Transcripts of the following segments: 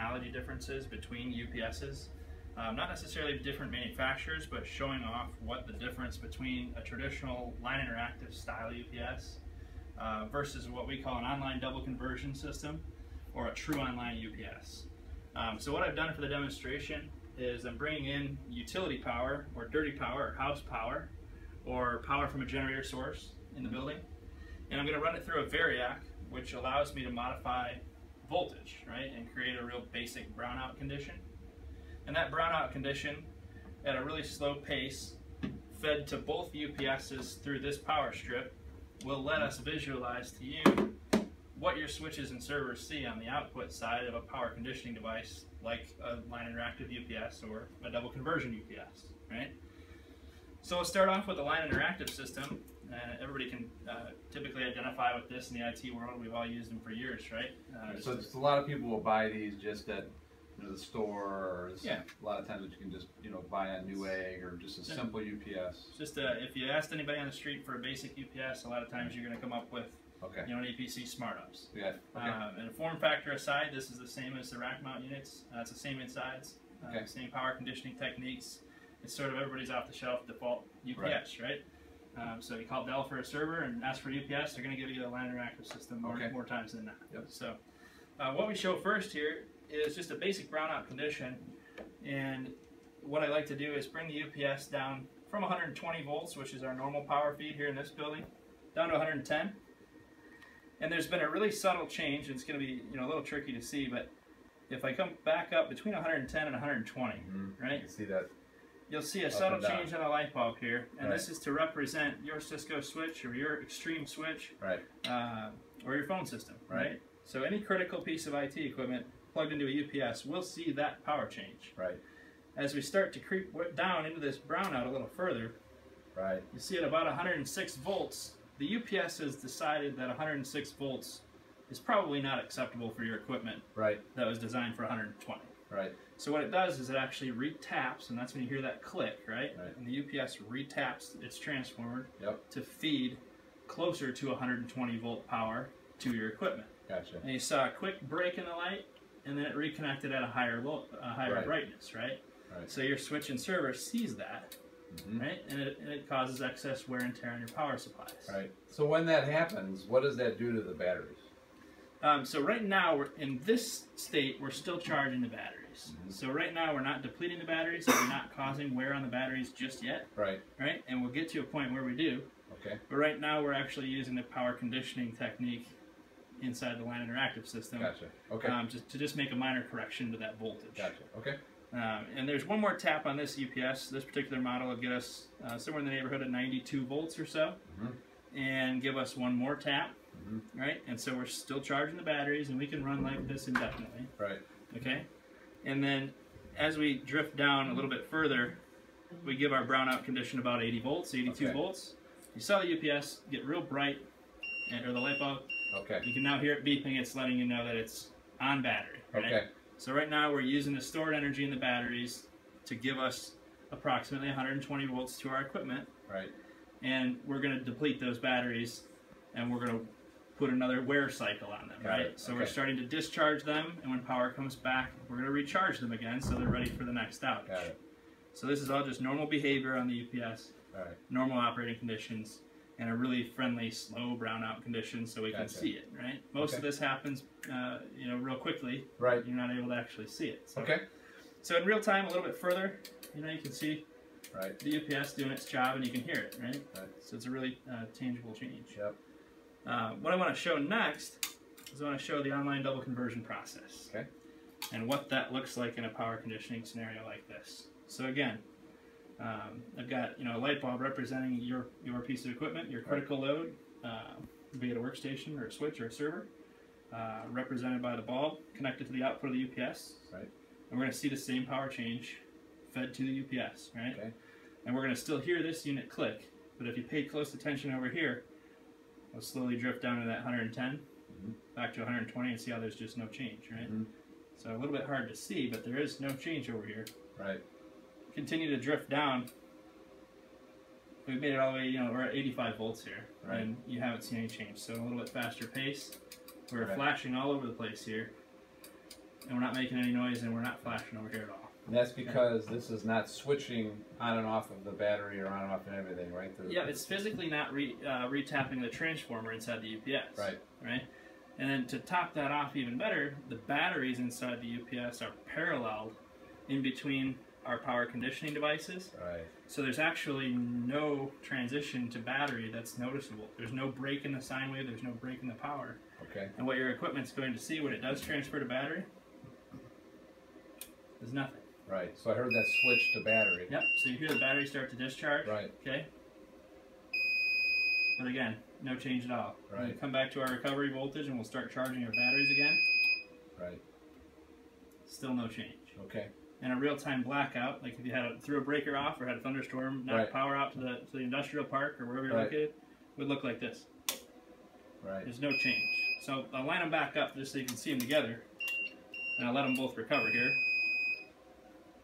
technology differences between UPSs. Um, not necessarily different manufacturers, but showing off what the difference between a traditional line interactive style UPS uh, versus what we call an online double conversion system or a true online UPS. Um, so what I've done for the demonstration is I'm bringing in utility power or dirty power or house power or power from a generator source in the building and I'm going to run it through a Variac which allows me to modify voltage right and create a real basic brownout condition and that brownout condition at a really slow pace fed to both UPSs through this power strip will let us visualize to you what your switches and servers see on the output side of a power conditioning device like a line interactive UPS or a double conversion UPS, right? So we'll start off with the line interactive system. Uh, everybody can uh, typically identify with this in the IT world. We've all used them for years, right? Uh, so a lot of people will buy these just at you know, the store, or yeah. a lot of times you can just you know buy a Newegg or just a yeah. simple UPS. Just uh, if you asked anybody on the street for a basic UPS, a lot of times you're going to come up with Okay. You know, an APC Smart-UPS. Yeah. Okay. Um, and form factor aside, this is the same as the rack mount units. Uh, it's the same insides, uh, okay. same power conditioning techniques. It's sort of everybody's off-the-shelf default UPS, right? right? Um, so you call Dell for a server and ask for UPS, they're going to give you a line interactive system more, okay. more times than not. Yep. So uh, what we show first here is just a basic brownout condition. And what I like to do is bring the UPS down from 120 volts, which is our normal power feed here in this building, down to 110. And there's been a really subtle change, and it's going to be you know a little tricky to see, but if I come back up between 110 and 120, mm-hmm. right? You see that? You'll see a subtle change on the light bulb here, and right. this is to represent your Cisco switch or your Extreme switch, right? Uh, or your phone system, right. right? So any critical piece of IT equipment plugged into a UPS will see that power change. Right. As we start to creep down into this brownout a little further, right? You see at about 106 volts, the UPS has decided that 106 volts is probably not acceptable for your equipment right. that was designed for 120. Right. So what it does is it actually retaps, and that's when you hear that click, right? right. And the UPS retaps its transformer yep. to feed closer to 120 volt power to your equipment. Gotcha. And you saw a quick break in the light, and then it reconnected at a higher low, a higher right. brightness, right? Right. So your switch and server sees that, Mm-hmm. right? And it, and it, causes excess wear and tear on your power supplies. Right. So when that happens, what does that do to the batteries? Um, so right now, we're in this state, we're still charging the batteries. Mm-hmm. So right now, we're not depleting the batteries, so we're not causing wear on the batteries just yet. Right. Right. And we'll get to a point where we do. Okay. But right now, we're actually using the power conditioning technique inside the line interactive system. Gotcha. Okay. Um, just to just make a minor correction to that voltage. Gotcha. Okay. Um, and there's one more tap on this UPS. This particular model will get us uh, somewhere in the neighborhood of 92 volts or so, mm-hmm. and give us one more tap, mm-hmm. right? And so we're still charging the batteries, and we can run like this indefinitely. Right. Okay. And then as we drift down a little bit further, we give our brownout condition about 80 volts, 82 okay. volts. You saw the UPS get real bright, and, or the light bulb. Okay. You can now hear it beeping. It's letting you know that it's on battery. Right? Okay. So right now we're using the stored energy in the batteries to give us approximately 120 volts to our equipment. Right. And we're going to deplete those batteries and we're going to put another wear cycle on them, Got right? It. So okay. we're starting to discharge them and when power comes back, we're going to recharge them again so they're ready for the next outage. Got it. So this is all just normal behavior on the UPS, right. normal operating conditions and a really friendly, slow brownout condition so we gotcha. can see it, right? Most okay. of this happens, uh, you know, real quickly. Right. You're not able to actually see it. So. Okay. So in real time, a little bit further, you know, you can see right. the UPS doing its job and you can hear it, right? right. So it's a really uh, tangible change. Yep. Uh, what I want to show next is I want to show the online double conversion process. Okay. And what that looks like in a power conditioning scenario like this. So again, um, I've got you know a light bulb representing your your piece of equipment, your critical load, uh, be it a workstation or a switch or a server, uh, represented by the bulb connected to the output of the UPS. Right. And we're going to see the same power change fed to the UPS, right? Okay. And we're going to still hear this unit click, but if you pay close attention over here, we'll slowly drift down to that 110, mm-hmm. back to 120, and see how there's just no change, right? Mm-hmm. So a little bit hard to see, but there is no change over here. Right continue to drift down. We've made it all the way, you know, we're at 85 volts here, right. and you haven't seen any change. So a little bit faster pace. We're right. flashing all over the place here. and we're not making any noise, and we're not flashing over here at all. And that's because this is not switching on and off of the battery or on and off and everything, right? The- Yeah, it's physically not re, uh, retapping the transformer inside the UPS. Right. Right. And then to top that off even better, the batteries inside the UPS are paralleled in between our power conditioning devices. Right. So there's actually no transition to battery that's noticeable. There's no break in the sine wave. There's no break in the power. Okay. And what your equipment's going to see when it does transfer to battery is nothing. Right. So I heard that switch to battery. Yep. So you hear the battery start to discharge. Right. Okay. But again, no change at all. Right. Come back to our recovery voltage and we'll start charging our batteries again. Right. Still no change. Okay. And a real-time blackout, like if you had a, threw a breaker off or had a thunderstorm, knock Right. power out to the to the industrial park or wherever you're Right. located, would look like this. Right. There's no change. So I'll line them back up just so you can see them together, and I'll let them both recover here.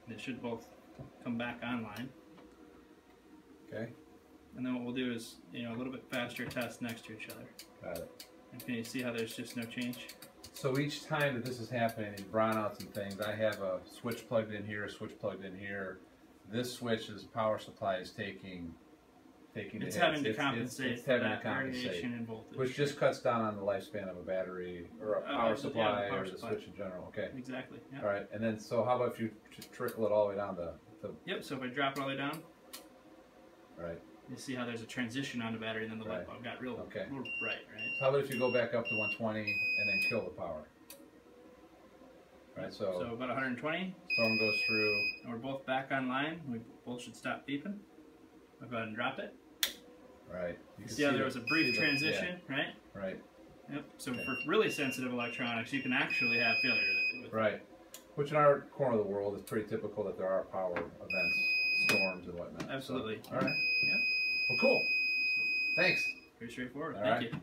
They should both come back online. Okay. And then what we'll do is, you know, a little bit faster test next to each other. Got it. And can you see how there's just no change? So each time that this is happening, these brownouts and things, I have a switch plugged in here, a switch plugged in here. This switch is power supply is taking, taking the It's hits. having to compensate it's for having that to compensate. variation in voltage. Which just cuts down on the lifespan of a battery or a Uh, power yeah, supply power or the supply. switch in general. Okay. exactly. Yeah. All right. And then, so how about if you tr- trickle it all the way down the, the Yep. So if I drop it all the way down, right? you see how there's a transition on the battery, and then the light bulb got real, Okay. real bright, right? So how about if you go back up to 120 and then kill the power? Right. So, So about 120, storm goes through. and we're both back online. We both should stop beeping. I'll go ahead and drop it. Right. You see how the- there was a brief the- transition, right? Yeah, right. Yep. So Okay. for really sensitive electronics, you can actually have failure. Right. Which in our corner of the world is pretty typical that there are power events, storms and whatnot. So, Absolutely. all right. Yep. Well, cool. Thanks. Pretty straightforward. All Thank right. you.